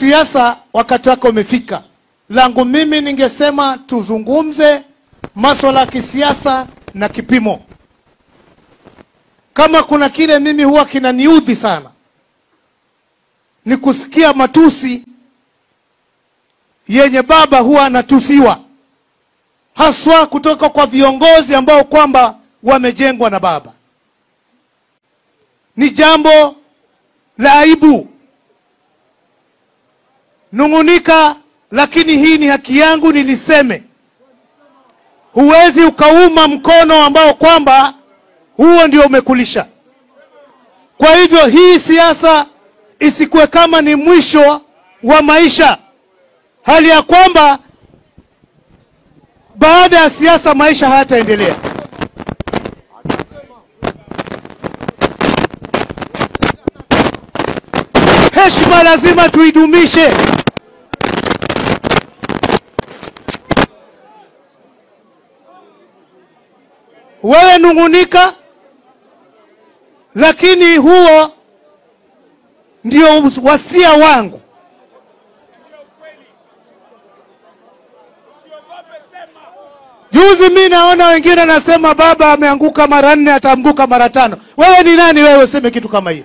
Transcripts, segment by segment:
siasa wakati wake umefika. Langu mimi ningesema tuzungumze maswala ya kisiasa na kipimo. Kama kuna kile mimi huwa kinaniudhi sana ni kusikia matusi yenye baba huwa anatusiwa haswa kutoka kwa viongozi ambao kwamba wamejengwa na baba. Ni jambo la aibu. Nung'unika, lakini hii ni haki yangu niliseme. Huwezi ukauma mkono ambao kwamba huo ndio umekulisha. Kwa hivyo hii siasa isikuwe kama ni mwisho wa maisha, hali ya kwamba baada ya siasa maisha hayataendelea. Heshima lazima tuidumishe. Wewe nung'unika, lakini huo ndio wasia wangu. Juzi mi naona wengine nasema baba ameanguka mara nne, ataanguka mara tano. Wewe ni nani wewe useme kitu kama hiyo?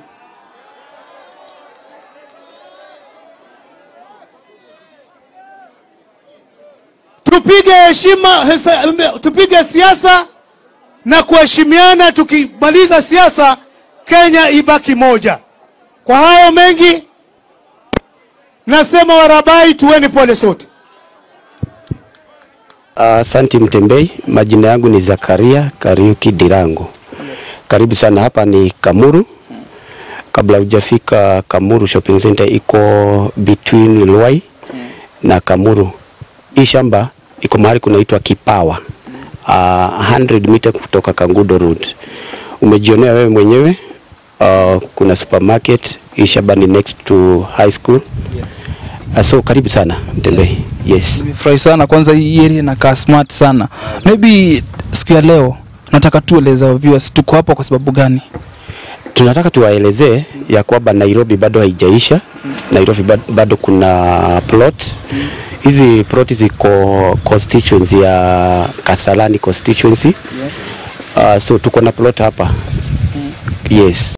Tupige heshima, tupige siasa na kuheshimiana. Tukimaliza siasa, Kenya ibaki moja. Kwa hayo mengi, nasema Warabai, tuweni pole sote. Asanti uh, Mtembei. Majina yangu ni Zakaria Kariuki Dirango. Karibu sana, hapa ni Kamuru. Kabla hujafika Kamuru shopping center iko between Lwai na Kamuru. Hii shamba iko mahali kunaitwa Kipawa, uh, 100 meter kutoka Kangudo Road. Umejionea wewe mwenyewe uh, kuna supermarket. Ishabani next to high school. Uh, so karibu sana Mtembei. Yes. Nimefurahi sana kwanza, hii area inakaa smart sana. Maybe siku ya leo nataka tueleze our viewers tuko hapa kwa sababu gani? tunataka tuwaelezee ya kwamba Nairobi bado haijaisha. Nairobi bado, bado kuna plot hizi proti ziko constituency ya Kasarani constituency. Yes. Uh, so tuko na plot hapa yes.